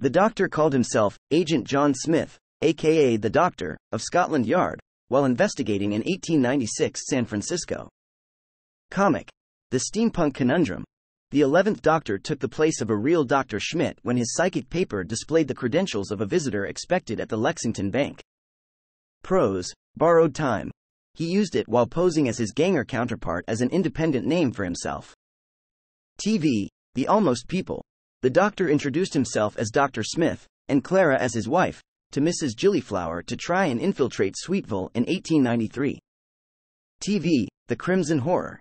The doctor called himself Agent John Smith, aka the Doctor, of Scotland Yard, while investigating in 1896 San Francisco. Comic. The Steampunk Conundrum. The 11th Doctor took the place of a real Dr. Schmidt when his psychic paper displayed the credentials of a visitor expected at the Lexington Bank. Prose. Borrowed time. He used it while posing as his ganger counterpart as an independent name for himself. TV. The Almost People. The doctor introduced himself as Dr. Smith, and Clara as his wife, to Mrs. Gillyflower to try and infiltrate Sweetville in 1893. TV. The Crimson Horror.